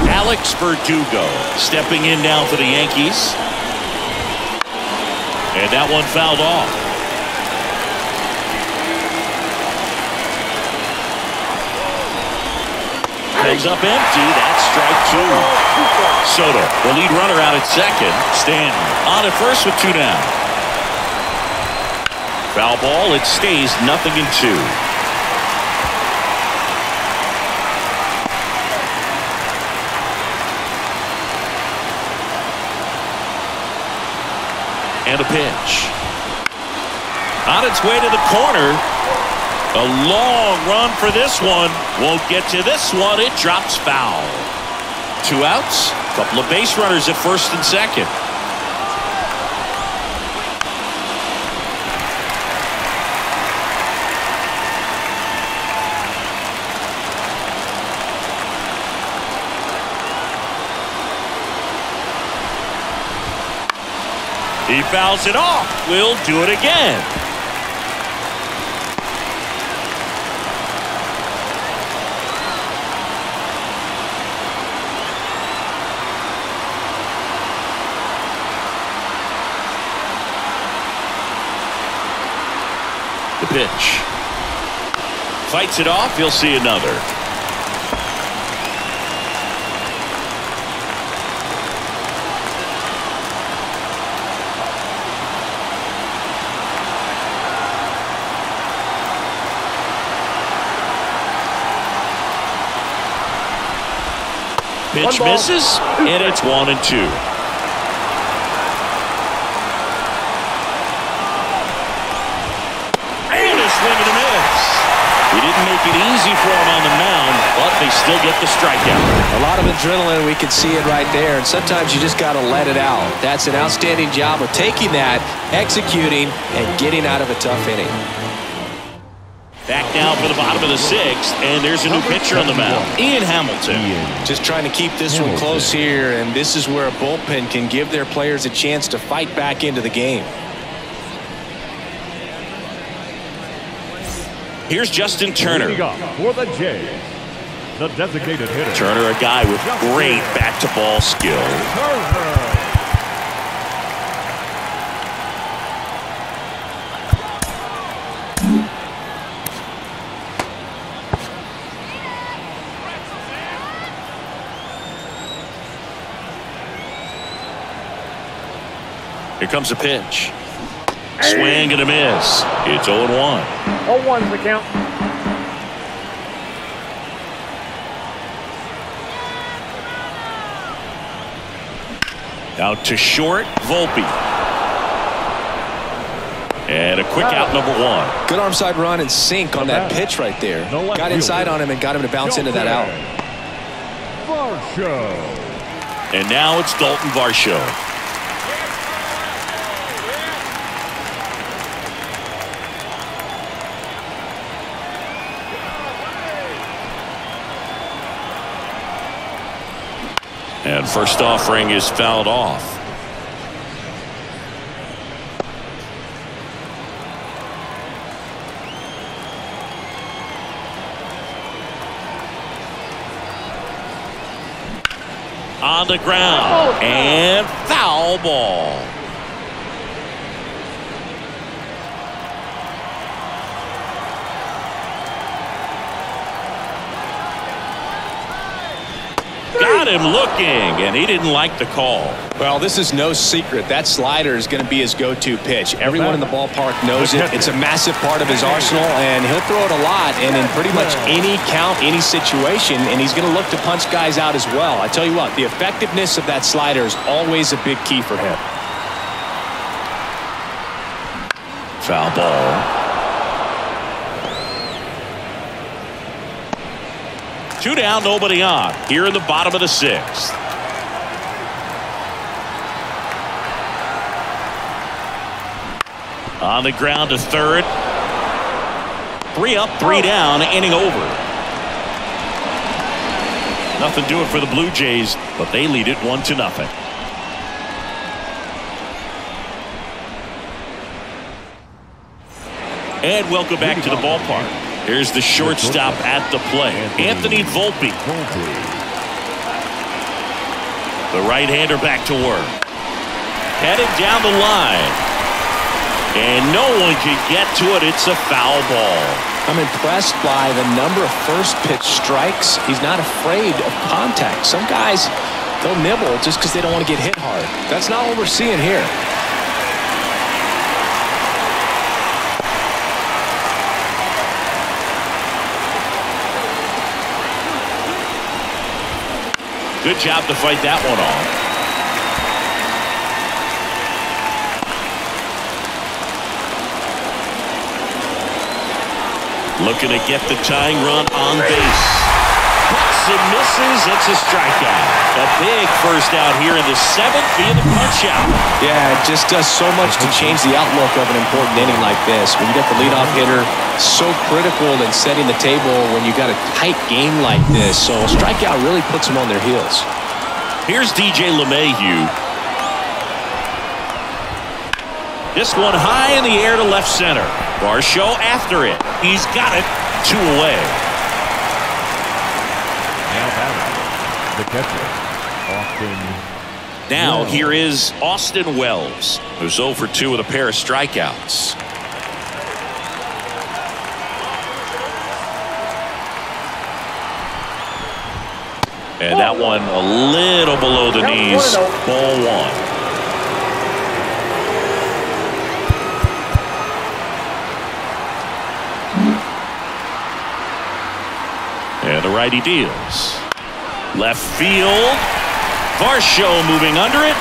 Alex Verdugo stepping in now for the Yankees. And that one fouled off. Comes up empty. That's strike two. Soto, the lead runner out at second. Stanton on at first with two down. Foul ball. It stays nothing in two. And a pitch. On its way to the corner. A long run for this one. Won't get to this one. It drops foul. Two outs. Couple of base runners at first and second. Fouls it off. We'll do it again. The pitch. Fights it off. He'll see another. Pitch ball, misses, and it's one and two. And a swing and a miss. He didn't make it easy for him on the mound, but they still get the strikeout. A lot of adrenaline. We can see it right there. And sometimes you just got to let it out. That's an outstanding job of taking that, executing, and getting out of a tough inning. Back now for the bottom of the sixth, and there's a new pitcher on the mound, Ian Hamilton. Just trying to keep this one close here, and this is where a bullpen can give their players a chance to fight back into the game. Here's Justin Turner. For the Jays, the designated hitter. Turner, a guy with great back-to-ball skill. Turner. Here comes a pitch. Swing and a miss. It's 0-1. Oh, one's oh the count. Out to short, Volpe. And a quick out number one. Good arm side run and sink on that pitch right there. Got inside on him and got him to bounce into that out. Varsho. And now it's Dalton Varsho. And first offering is fouled off. On the ground. Oh, and foul ball. Got him looking, and he didn't like the call. Well, this is no secret. That slider is going to be his go-to pitch. Everyone in the ballpark knows it. It's a massive part of his arsenal, and he'll throw it a lot and in pretty much any count, any situation, and he's going to look to punch guys out as well. I tell you what, the effectiveness of that slider is always a big key for him. Foul ball. Two down, nobody on. Here in the bottom of the sixth. On the ground to third. Three up, three down, inning over. Nothing doing for the Blue Jays, but they lead it one to nothing. And welcome back to the ballpark. Here's the shortstop at the play, Anthony Volpe. The right-hander back to work. Headed down the line. And no one can get to it. It's a foul ball. I'm impressed by the number of first pitch strikes. He's not afraid of contact. Some guys, they'll nibble just because they don't want to get hit hard. That's not what we're seeing here. Good job to fight that one off. Looking to get the tying run on base. And misses. It's a strikeout. A big first out here in the seventh via the punch out. Yeah, it just does so much to change the outlook of an important inning like this. When you get the leadoff hitter, so critical in setting the table when you got a tight game like this. So a strikeout really puts them on their heels. Here's DJ LeMahieu. This one high in the air to left center. Varsho after it. He's got it. Two away. Now batting. The catcher. Austin. Now Wells. here is Austin Wells, who's 0 for 2 with a pair of strikeouts. And that oh. one a little below the knees. Ball one. And the righty deals. Left field. Varsho moving under it.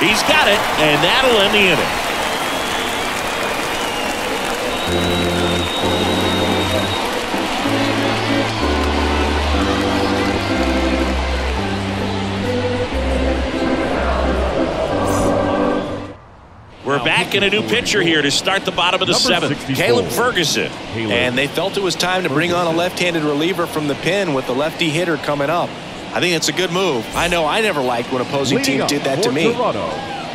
He's got it, and that'll end the inning. We're back in a new pitcher here to start the bottom of the seventh. 64. Caleb Ferguson. And they felt it was time to bring on a left-handed reliever from the pen with the lefty hitter coming up. I think it's a good move. I know I never liked when opposing Leading teams did that to me. Toronto.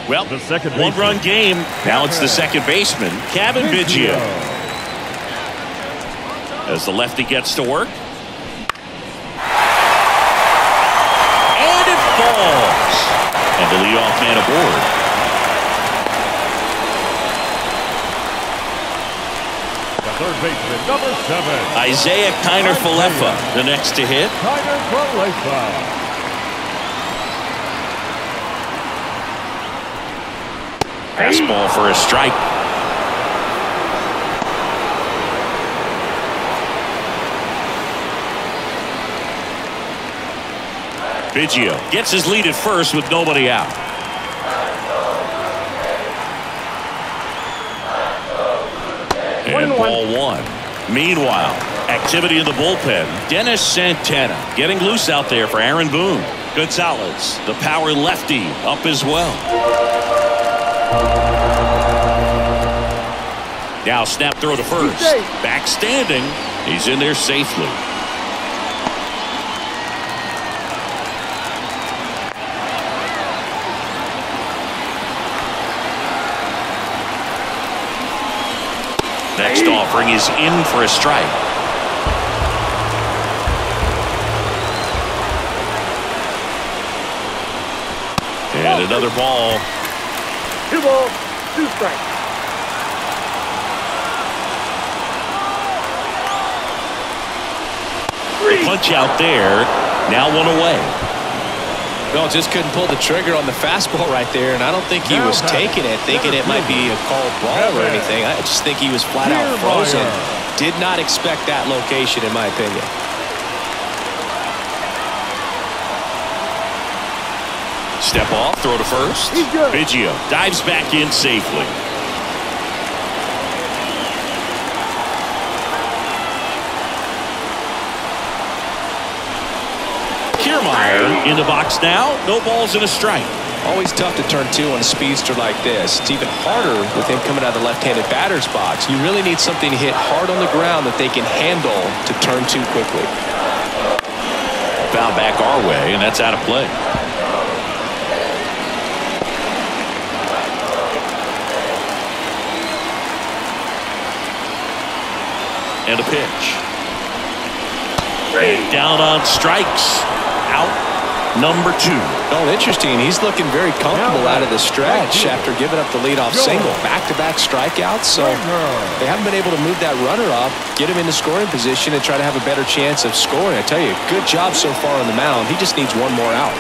Well, The second one baseman. run game. Now it's the second baseman, Cavan Biggio. As the lefty gets to work. And it falls. And the leadoff man aboard. The third baseman, number seven. Isaiah Kiner Falefa, the next to hit. Kiner Falefa. Fastball for a strike. Biggio gets his lead at first with nobody out. And ball one. Meanwhile, activity in the bullpen. Dennis Santana getting loose out there for Aaron Boone. Gonzalez, the power lefty, up as well. Now snap throw to first. Back standing. He's in there safely. Next offering is in for a strike. And another ball. Two balls, two strikes. The punch out there. Now one away. No, just couldn't pull the trigger on the fastball (laughs) right there, and I don't think he was taking it, thinking it might be a called ball or anything. I just think he was flat out frozen. Did not expect that location, in my opinion. Step off, throw to first. Biggio dives back in safely. Kiermaier in the box now. No balls and a strike. Always tough to turn two on a speedster like this. It's even harder with him coming out of the left-handed batter's box. You really need something to hit hard on the ground that they can handle to turn two quickly. Foul back our way, and that's out of play. And a pitch. And down on strikes. Out number two. Oh, interesting. He's looking very comfortable out of the stretch after giving up the leadoff single. Back-to-back strikeouts, so they haven't been able to move that runner up, get him into scoring position, and try to have a better chance of scoring. I tell you, good job so far on the mound. He just needs one more out.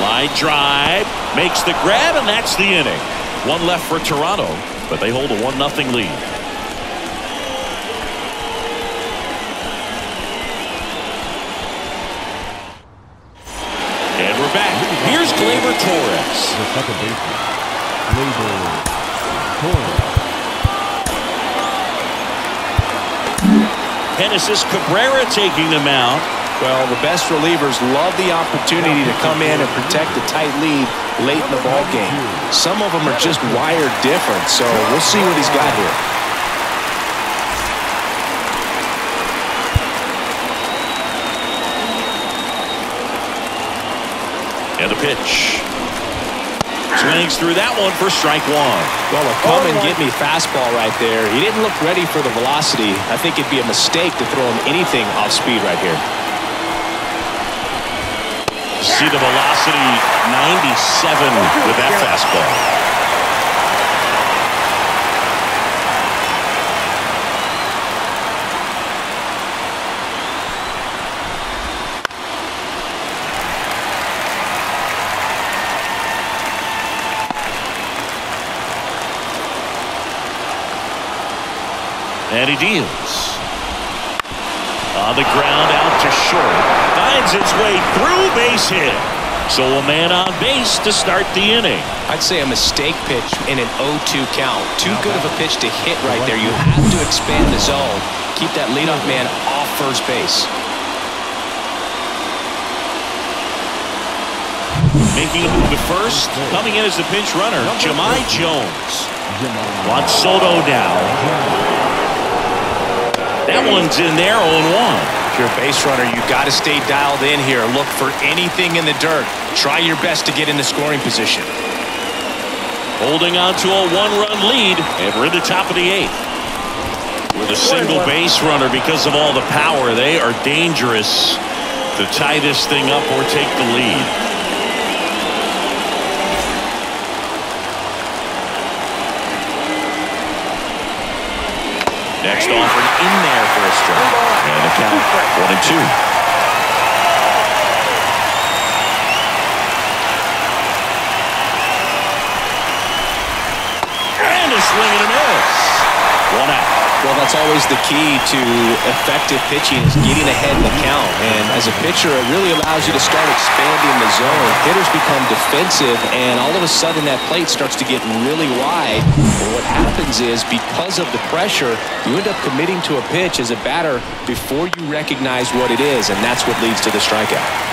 Line drive makes the grab, and that's the inning. One left for Toronto, but they hold a 1-0 lead. And we're back. Here's Gleyber Torres. The second baseman, Gleyber Torres. Genesis Cabrera taking the mound. Well, the best relievers love the opportunity to come in and protect a tight lead late in the ball game. Some of them are just wired different, so we'll see what he's got here. And the pitch. Swings through that one for strike one. Well, a come oh, and get me fastball right there. He didn't look ready for the velocity. I think it'd be a mistake to throw him anything off speed right here. See the velocity 97 with that fastball. And he deals. On the ground out to short. Finds its way through base hit. So a man on base to start the inning. I'd say a mistake pitch in an 0-2 count. Too good of a pitch to hit right there. You have to expand the zone. Keep that leadoff man off first base. Making a move at first. Coming in as the pinch runner, Jahmai Jones. Juan Soto now. That one's in there 0-1. If you're a base runner, you got to stay dialed in here. Look for anything in the dirt. Try your best to get in the scoring position. Holding on to a one-run lead, and we're in the top of the eighth. With a single base runner because of all the power, they are dangerous to tie this thing up or take the lead. Next offered in there strike. And the count one and two. And a swing and a miss. One out. Well, that's always the key to effective pitching is getting ahead in the count. And as a pitcher, it really allows you to start expanding the zone. Hitters become defensive, and all of a sudden that plate starts to get really wide. And what happens is because of the pressure, you end up committing to a pitch as a batter before you recognize what it is, and that's what leads to the strikeout.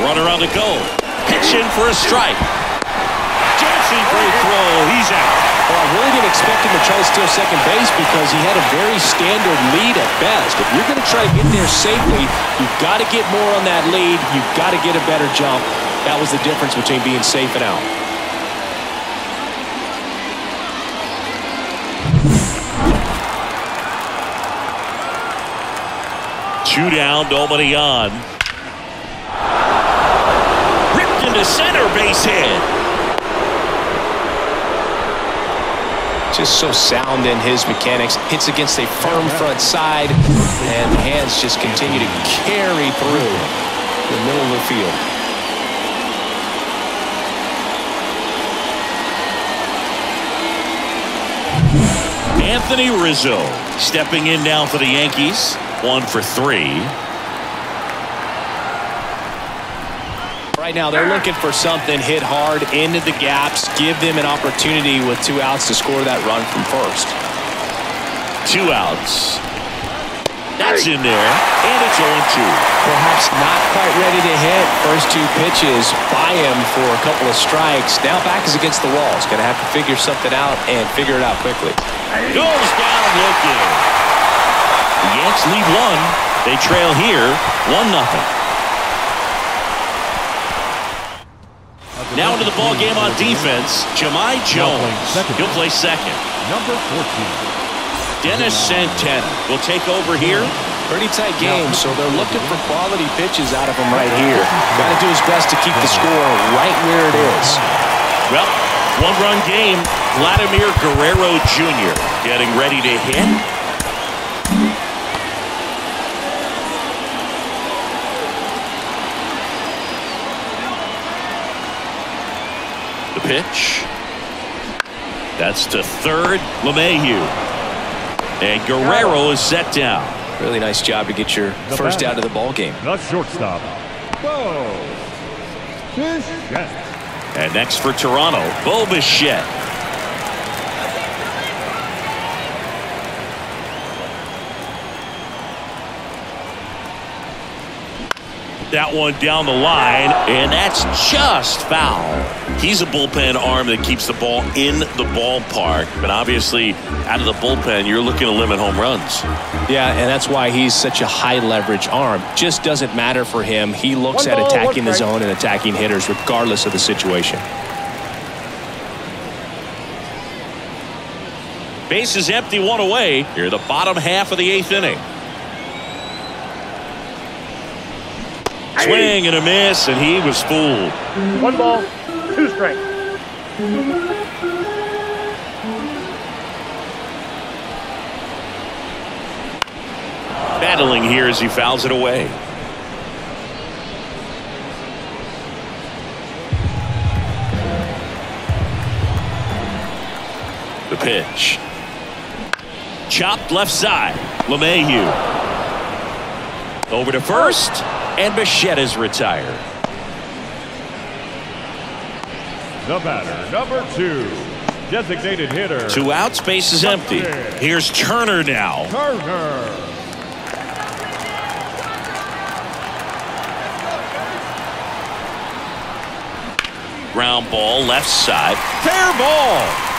Runner on the go. Pitch in for a strike. Jansen, great throw. He's out. Well, I really didn't expect him to try to steal second base because he had a very standard lead at best. If you're going to try to get there safely, you've got to get more on that lead. You've got to get a better jump. That was the difference between being safe and out. Two down, nobody on. Base hit. Just so sound in his mechanics. Hits against a firm front side, and the hands just continue to carry through the middle of the field. Anthony Rizzo stepping in now for the Yankees. One for three. Right now, they're looking for something hit hard into the gaps, give them an opportunity with two outs to score that run from first. Two outs. That's in there, and it's 0-2. Perhaps not quite ready to hit. First two pitches by him for a couple of strikes. Now back is against the wall. He's going to have to figure something out and figure it out quickly. Goes down looking. The Yanks lead one. They trail here, 1 Now into the ball game on defense, Jahmai Jones. He'll play second. Number 14. Dennis Santana will take over here. Pretty tight game, so they're looking for quality pitches out of him right here. Got to do his best to keep the score right where it is. Well, one-run game. Vladimir Guerrero Jr. getting ready to hit. Pitch. That's to third, LeMahieu. And Guerrero is set down. Really nice job to get your The first batter. out of the ball game. The shortstop. Bo. Bichette. And next for Toronto, Bo Bichette. That one down the line, and that's just foul. He's a bullpen arm that keeps the ball in the ballpark, but obviously out of the bullpen, you're looking to limit home runs. Yeah, and that's why he's such a high leverage arm. Just doesn't matter for him. He looks One at ball, attacking the zone and attacking hitters regardless of the situation. Base is empty, one away. Here, the bottom half of the eighth inning. Swing and a miss, and he was fooled. One ball, two strike. Battling here as he fouls it away. The pitch. Chopped left side. LeMahieu. Over to first, and Bichette is retired. The batter. Number two. Designated hitter. Two outs, base is empty. Here's Turner now. Turner. Ground ball, left side. Fair ball.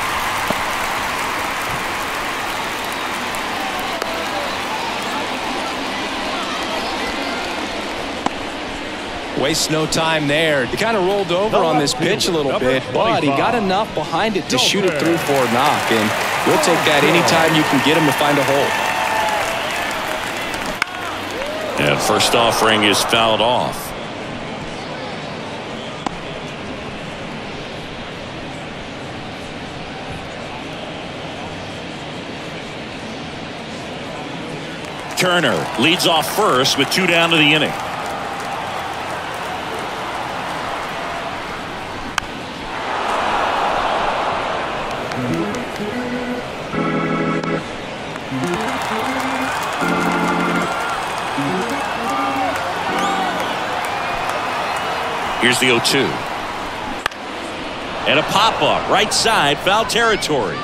Wastes no time there. He kind of rolled over on this pitch a little bit, but he got enough behind it to shoot it through for a knock. And we'll take that anytime you can get him to find a hole. And first offering is fouled off. Turner leads off first with two down to the inning. Here's the 0-2. And a pop-up right side foul territory.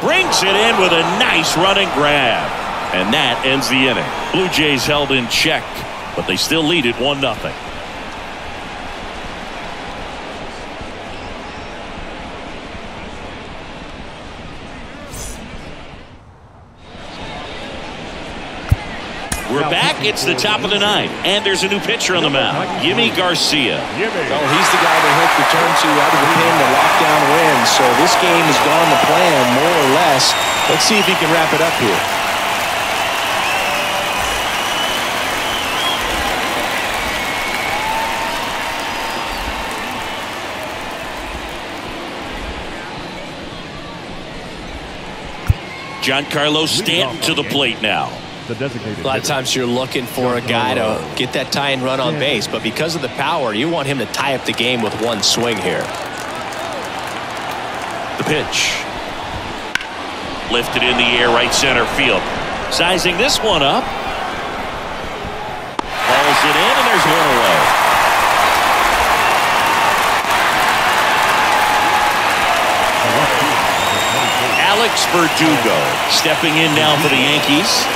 Brings it in with a nice running grab. And that ends the inning. Blue Jays held in check, but they still lead it 1 0. We're back. It's the top of the ninth, and there's a new pitcher on the mound, Yimi Garcia. Oh, he's the guy that Hook returned to out of the pin to lock down wins. So this game has gone the plan, more or less. Let's see if he can wrap it up here. Giancarlo Stanton to the plate now. The designated A lot of times you're looking for a guy to get that tie and run on base, but because of the power, you want him to tie up the game with one swing here. The pitch. Lifted in the air, right center field. Sizing this one up. Balls it in, and there's one away. Alex Verdugo stepping in now for the Yankees.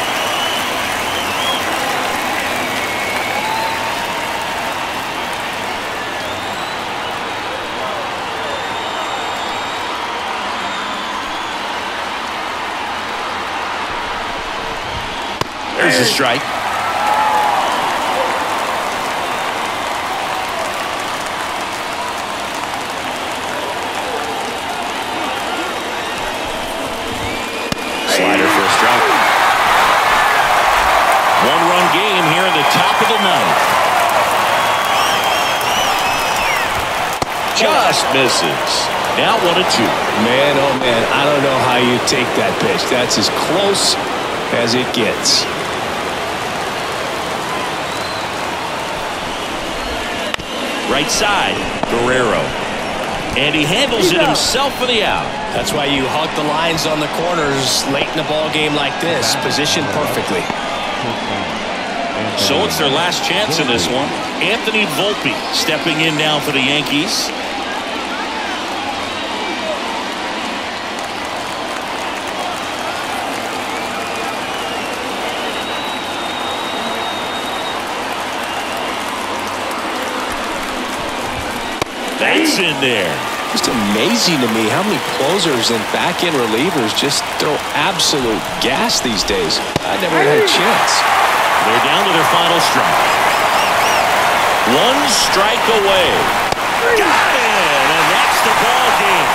There's a strike. Slider for a strike. One run game here in the top of the ninth. Just misses. Now one and two. Man, oh man, I don't know how you take that pitch. That's as close as it gets. Right side, Guerrero. And he handles it himself for the out. That's why you hug the lines on the corners late in a ball game like this. Positioned perfectly. So it's their last chance in this one. Anthony Volpe stepping in now for the Yankees. That's in there. Just amazing to me how many closers and back-end relievers just throw absolute gas these days. I never had a chance. They're down to their final strike. One strike away. Got it, and that's the ball game.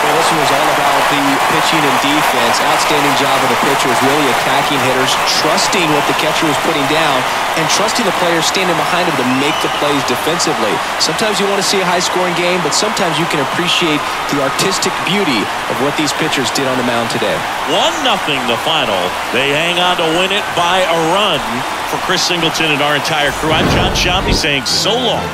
Well, this one was all about the pitching and defense. Outstanding job of the pitchers, really attacking hitters, trusting what the catcher was putting down, and trusting the players standing behind him to make the plays defensively. Sometimes you want to see a high-scoring game, but sometimes you can appreciate the artistic beauty of what these pitchers did on the mound today. One nothing the final. They hang on to win it by a run. For Chris Singleton and our entire crew, I'm Jon Sciambi saying so long.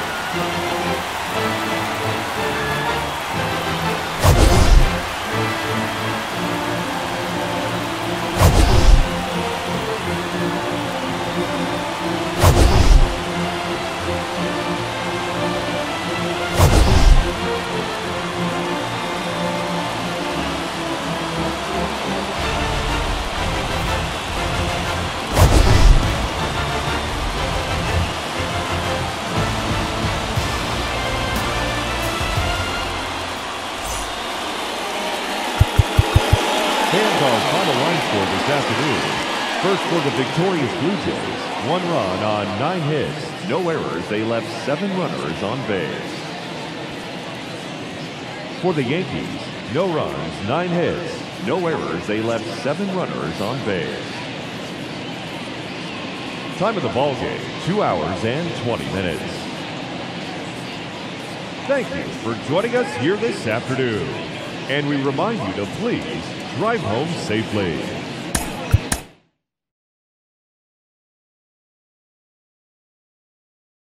Blue Jays. One run on nine hits. No errors. They left seven runners on base. For the Yankees, no runs, nine hits. No errors. They left seven runners on base. Time of the ball game, two hours and 20 minutes. Thank you for joining us here this afternoon. And we remind you to please drive home safely.